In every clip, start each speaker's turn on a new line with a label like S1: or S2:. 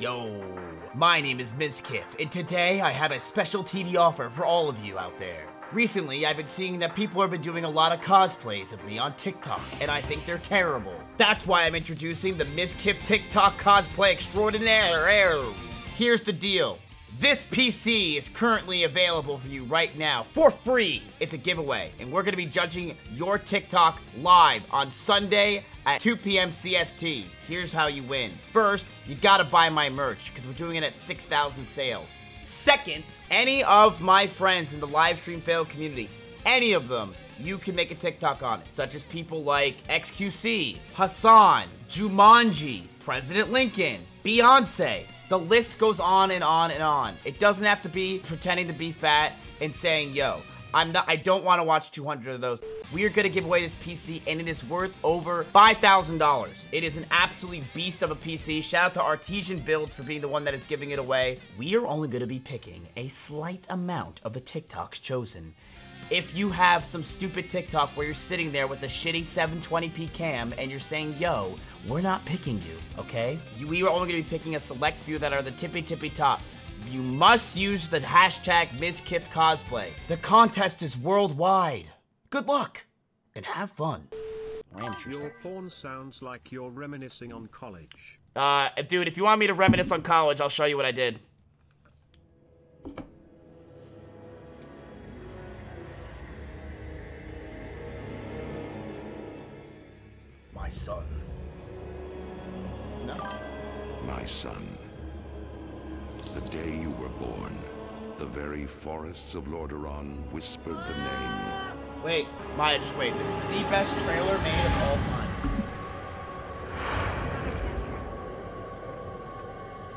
S1: Yo, my name is Mizkif, and today I have a special TV offer for all of you out there. Recently, I've been seeing that people have been doing a lot of cosplays of me on TikTok, and I think they're terrible. That's why I'm introducing the Mizkif TikTok Cosplay Extraordinaire. Here's the deal. This PC is currently available for you right now for free. It's a giveaway, and we're gonna be judging your TikToks live on Sunday at 2 p.m. CST. Here's how you win. First, you gotta buy my merch, because we're doing it at 6,000 sales. Second, any of my friends in the live stream fail community, any of them, you can make a TikTok on it, such as people like XQC, Hassan, Jumanji, President Lincoln, Beyonce. The list goes on and on and on. It doesn't have to be pretending to be fat and saying, yo, I'm not, I don't want to watch 200 of those. We are going to give away this PC and it is worth over $5,000. It is an absolutely beast of a PC. Shout out to Artesian Builds for being the one that is giving it away. We are only going to be picking a slight amount of the TikToks chosen. If you have some stupid TikTok where you're sitting there with a shitty 720p cam and you're saying, yo, we're not picking you, okay? You, we are only gonna be picking a select few that are the tippy tippy top. You must use the hashtag Mizkif Cosplay. The contest is worldwide. Good luck and have fun.
S2: Your phone sounds like you're reminiscing on college.
S1: Uh, dude, if you want me to reminisce on college, I'll show you what I did. My son. No.
S3: My son, the day you were born, the very forests of Lordaeron whispered the name.
S1: Wait, Maya, just wait. This is the best trailer made of all time.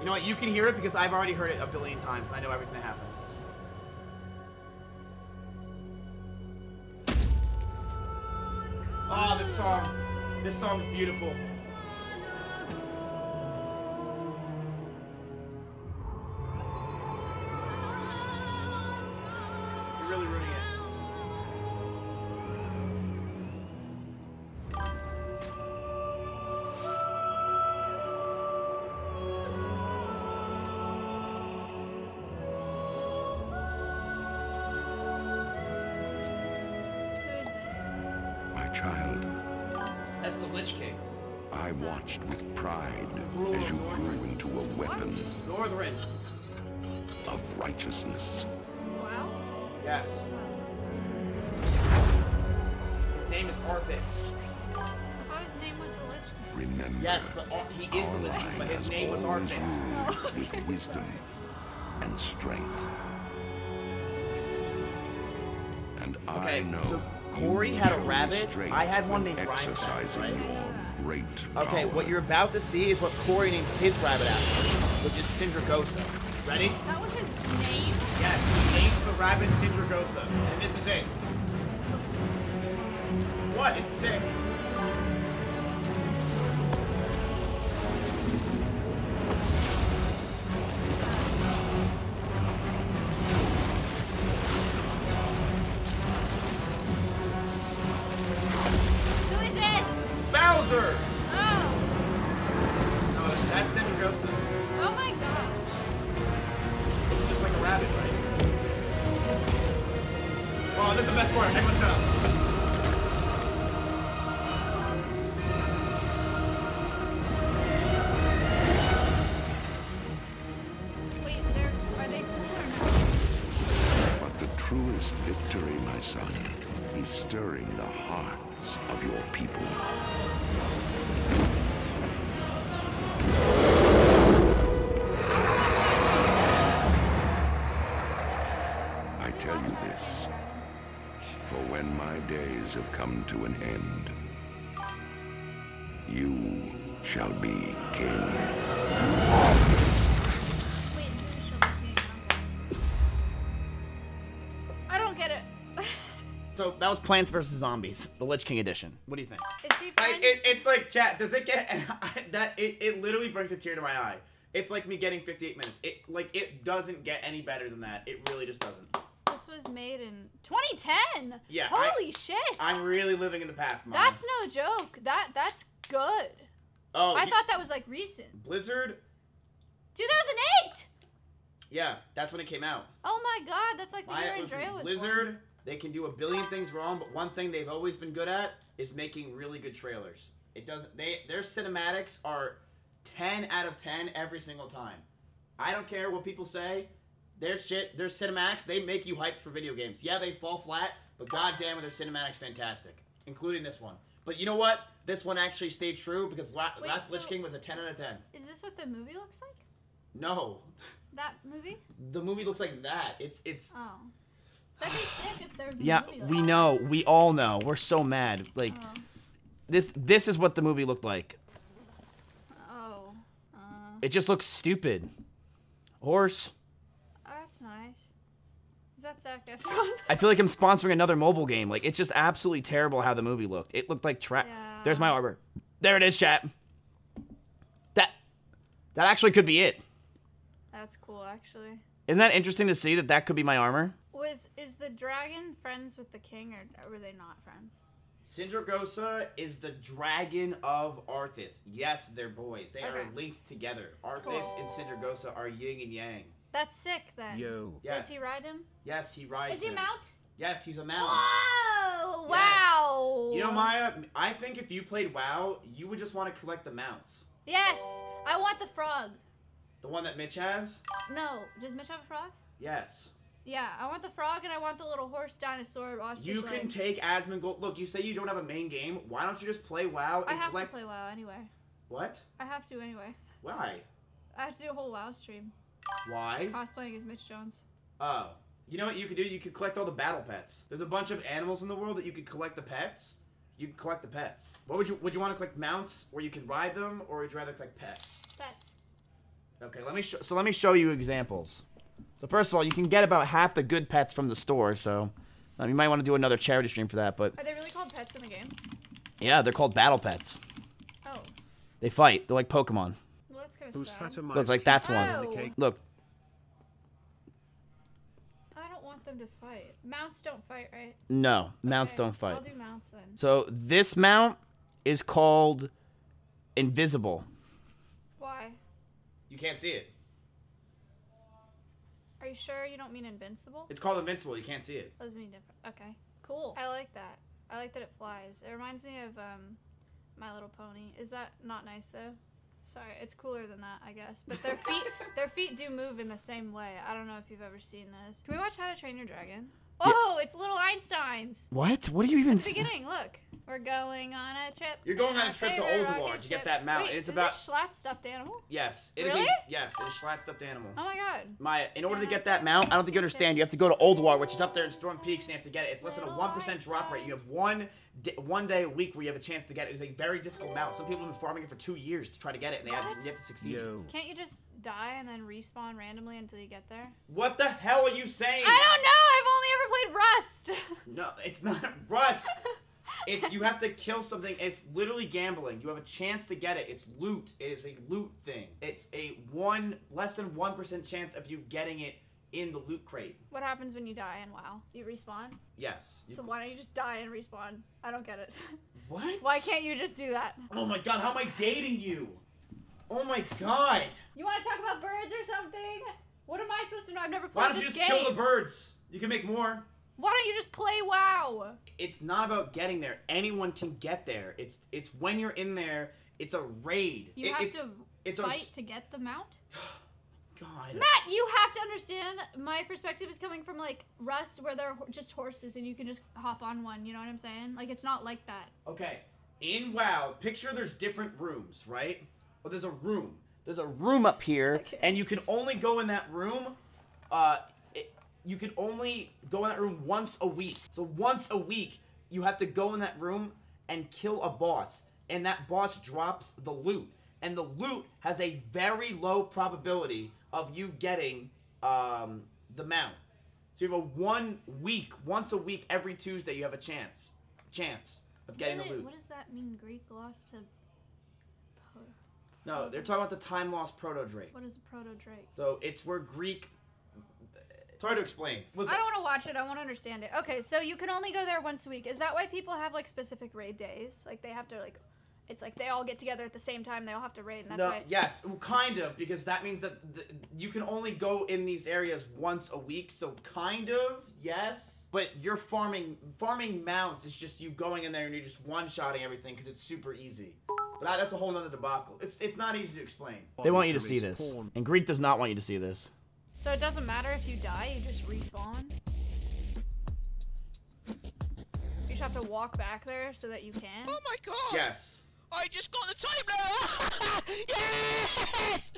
S1: You know what? You can hear it because I've already heard it a billion times and I know everything that happens. Oh, this song. This
S4: song is
S1: beautiful. Lich King.
S3: I watched with pride as you grew into a weapon
S1: Northrend.
S3: of righteousness.
S4: Wow.
S1: Yes. His name is Arthas.
S4: I thought his name was Lich King.
S3: Remember,
S1: Yes, but Ar- he is
S3: our
S1: the Lich King, but his name was Arthas.
S3: with wisdom and strength. And
S1: Okay,
S3: I know
S1: so Corey had a rabbit.
S3: restraint
S1: I had one
S3: when
S1: named Ryan Rabbit,
S3: exercising
S1: right?
S3: your great
S1: Okay,
S3: power.
S1: what you're about to see is what Corey named his rabbit after, which is Sindragosa. Ready?
S4: That was his name?
S1: Yes, he named the rabbit Sindragosa, and this is it. What? It's sick. Bowser!
S4: Oh.
S1: Oh, that's Sindragosa.
S4: Oh my god.
S1: Just like a rabbit, right? Oh, this is the best part. Everyone shut up.
S4: Wait, they're they cool or no?
S3: But the truest victory, my son, stirring the hearts of your people. I tell you this, for when my days have come to an end, you shall be king.
S1: So that was Plants vs Zombies, the Lich King edition. What do you think?
S4: Is he
S1: I, it, it's like chat. Does it get that? It, it literally brings a tear to my eye. It's like me getting 58 minutes. It like it doesn't get any better than that. It really just doesn't.
S4: This was made in 2010.
S1: Yeah, I-
S4: Holy shit.
S1: I'm really living in the past, Mom.
S4: That's no joke. That that's good.
S1: oh,
S4: I
S1: he-
S4: thought that was like recent.
S1: Blizzard. 2008! Yeah, that's when it came out.
S5: Oh my god, that's like the year
S1: My, listen,
S5: Andrea was
S1: Blizzard,
S5: born.
S1: They can do a billion things wrong, but one thing they've always been good at is making really good trailers. It doesn't. They their cinematics are ten out of ten every single time. I don't care what people say. Their shit, their cinematics, they make you hyped for video games. Yeah, they fall flat, but goddamn, are their cinematics fantastic, including this one. But you know what? This one actually stayed true because La-
S5: Wait,
S1: Last Lich King was a ten out of ten.
S5: Is this what the movie looks like?
S1: No,
S5: That movie?
S1: the movie looks like that. It's it's
S5: Oh.
S1: Yeah,
S5: movie
S1: we know. We all know. We're so mad. Like
S5: Oh.
S1: this this is what the movie looked like.
S5: Oh. Uh,
S1: It just looks stupid. Horse.
S5: oh, that's nice. Is that Zac Efron?
S1: I feel like I'm sponsoring another mobile game. Like it's just absolutely terrible how the movie looked. It looked like trash.
S5: Yeah.
S1: There's my arbor. There it is, chat. That that actually could be it.
S5: that's cool, actually.
S1: Isn't that interesting to see that that could be my armor?
S5: Was is the dragon friends with the king, or were they not friends?
S1: Sindragosa is the dragon of Arthas. Yes, they're boys. They are linked together. Arthas
S5: Cool.
S1: and Sindragosa are yin and yang.
S5: That's sick then.
S2: Yo.
S1: Yes.
S5: Does he ride him?
S1: Yes, he rides. Him.
S5: Is he a
S1: him.
S5: mount?
S1: Yes, he's a mount.
S5: Whoa!
S1: Yes.
S5: Wow!
S1: You know, Maya, I think if you played WoW, you would just want to collect the mounts.
S5: Yes! I want the frog.
S1: The one that Mitch has?
S5: No, does Mitch have a frog?
S1: Yes.
S5: Yeah, I want the frog and I want the little horse dinosaur ostrich
S1: You can
S5: legs.
S1: take Asmongold. Look, you say you don't have a main game. Why don't you just play WoW and
S5: I have
S1: collect.
S5: to play WoW anyway.
S1: What?
S5: I have to anyway.
S1: Why?
S5: I have to do a whole WoW stream
S1: Why?
S5: cosplaying as Mitch Jones.
S1: Oh. You know what you could do? You could collect all the battle pets. There's a bunch of animals in the world that you could collect the pets. You could collect the pets. What would you would you want to collect mounts where you can ride them or would you rather collect pets?
S5: Pets.
S1: Okay, let me sh- so let me show you examples. So first of all, you can get about half the good pets from the store. So um, you might want to do another charity stream for that. But
S5: Are they really called pets in the game?
S1: yeah, they're called battle pets.
S5: Oh,
S1: They fight. They're like Pokemon.
S5: well that's kind of sad.
S2: fatter
S1: Looks like that's one.
S5: Oh.
S1: Look,
S5: I don't want them to fight. Mounts don't fight, right?
S1: no, mounts
S5: Okay,
S1: don't fight.
S5: I'll do mounts then.
S1: So this mount is called invisible.
S5: Why?
S1: You can't see it.
S5: Are you sure you don't mean invincible?
S1: It's called invincible. You can't see it.
S5: Those mean different. Okay, cool. I like that. I like that it flies. It reminds me of um, My Little Pony. Is that not nice though? Sorry, it's cooler than that, I guess. But their feet, their feet do move in the same way. I don't know if you've ever seen this. Can we watch How to Train Your Dragon? Oh, it's little Einsteins.
S1: What? What are you even?
S5: At the beginning, look. We're going on a trip.
S1: You're going
S5: in
S1: on a
S5: our
S1: trip to
S5: favorite
S1: Ulduar
S5: rocket
S1: to get
S5: ship.
S1: that mount.
S5: Wait,
S1: It's
S5: is
S1: about-
S5: this Schlatt stuffed animal?
S1: Yes. It is
S5: Really?
S1: a yes. It is Schlatt stuffed animal.
S5: Oh my god.
S1: Maya, in order to get that mount, I don't think you understand. You have to go to Ulduar, which is up there in Storm Peaks, and you have to get it. It's less than a one percent drop rate. You have one di- one day a week where you have a chance to get it. It's a very difficult mount. Some people have been farming it for two years to try to get it, and they have,
S5: What?
S1: you have to succeed.
S2: Yo.
S5: Can't you just die and then respawn randomly until you get there?
S1: What the hell are you saying?
S5: I don't know. I've only ever played Rust.
S1: No, it's not Rust. It's you have to kill something. It's literally gambling. You have a chance to get it. It's loot. It is a loot thing. It's a one less than one percent chance of you getting it in the loot crate.
S5: what happens when you die in WoW? You respawn?
S1: Yes. You
S5: So
S1: cl-
S5: why don't you just die and respawn? I don't get it.
S1: what?
S5: why can't you just do that?
S1: Oh my god! How am I dating you? Oh my god!
S5: You want to talk about birds or something? What am I supposed to know? I've never played this game.
S1: Why
S5: played
S1: don't you
S5: this
S1: just
S5: game.
S1: kill the birds? You can make more.
S5: Why don't you just play WoW?
S1: It's not about getting there. Anyone can get there. It's it's when you're in there. It's a raid.
S5: You
S1: It-
S5: have
S1: it's,
S5: to
S1: it's a
S5: fight
S1: s-
S5: to get the mount.
S1: God.
S5: Matt, you have to understand. My perspective is coming from like Rust, where they're just horses and you can just hop on one. You know what I'm saying? Like it's not like that.
S1: Okay. In WoW, picture there's different rooms, right? Well, there's a room. There's a room up here,
S5: Okay.
S1: and you can only go in that room. Uh, it, you can only go in that room once a week. So once a week, you have to go in that room and kill a boss, and that boss drops the loot, and the loot has a very low probability of you getting um, the mount. So you have a one week, once a week, every Tuesday, you have a chance, chance of getting
S5: what,
S1: the loot.
S5: what does that mean? Greek loss to.
S1: No, they're talking about the time lost proto Drake.
S5: What is a proto Drake?
S1: So it's where Greek. It's hard to explain. Was
S5: I don't want to watch it. I want to understand it. Okay, so you can only go there once a week. Is that why people have like specific raid days? Like they have to like it's like they all get together at the same time. They all have to raid, and that's
S1: No,
S5: why.
S1: yes, kind of, because that means that th- you can only go in these areas once a week. So kind of, yes. But you're farming farming mounts is just you going in there and you're just one shotting everything because it's super easy. But that, that's a whole nother debacle. It's it's not easy to explain. They want you to see this, and Greek does not want you to see this.
S5: So it doesn't matter if you die, you just respawn. You just have to walk back there so that you can.
S6: Oh my god!
S1: Yes.
S6: I just got the time now! yes!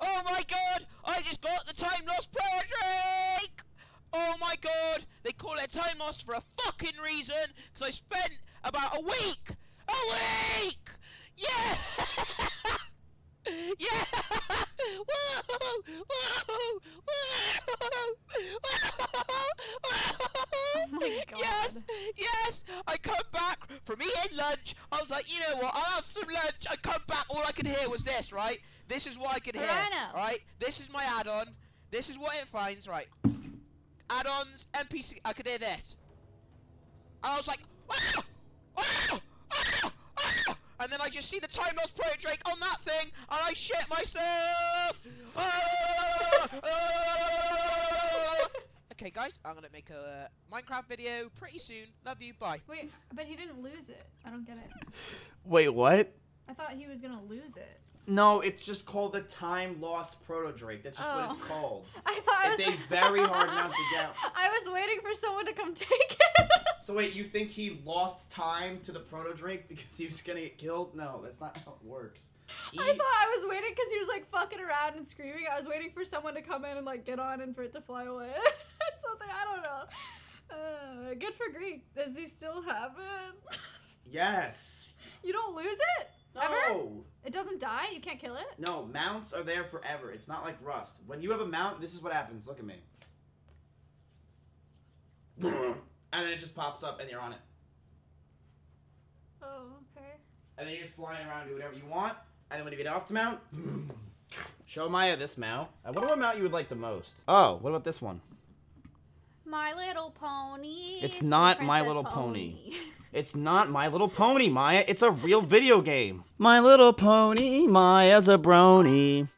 S6: oh my god! I just got the time lost proto Drake! Oh my god! They call it time lost for a fucking reason, because I spent about a week! A week! Yeah! Woo! Woo!
S5: Oh my god.
S6: Yes! Yes! I come back from eating lunch. I was like, you know what? I'll have some lunch. I come back. All I could hear was this, right? This is what I could hear.
S5: Rhino.
S6: Right? This is my add-on. This is what it finds. Right? Add-ons, NPC. I could hear this. And I was like, ah! Ah! Ah! Ah! and then I just see the time lost proto Drake on that thing, and I shit myself. Ah! Ah! okay, guys, I'm gonna make a uh, Minecraft video pretty soon. Love you. Bye.
S5: Wait, but he didn't lose it. I don't get it.
S1: Wait, what?
S5: I thought he was gonna lose it.
S1: No, it's just called the time lost proto Drake. That's just what it's
S5: Oh.
S1: called.
S5: I thought I was.
S1: It's a very hard mount to get.
S5: I was waiting for someone to come take it.
S1: So wait, you think he lost time to the proto Drake because he was gonna get killed? No, that's not how it works. He,
S5: I thought I was waiting because he was like fucking around and screaming. I was waiting for someone to come in and like get on and for it to fly away or something. I don't know. Uh, good for Greek. Does he still have it?
S1: yes.
S5: you don't lose it
S1: No.
S5: ever. It doesn't die. You can't kill it.
S1: No, mounts are there forever. It's not like Rust. When you have a mount, this is what happens. Look at me. and then it just pops up and you're on it.
S5: Oh, okay.
S1: And then you're just flying around do whatever you want. And then when you get off the mount, show Maya this mount. I wonder what mount you would like the most. Oh, what about this one?
S5: My Little Pony.
S1: It's
S5: Sweet
S1: not My
S5: Princess
S1: Little Pony. It's not My Little Pony, Maya. It's a real video game. My Little Pony, Maya's a brony.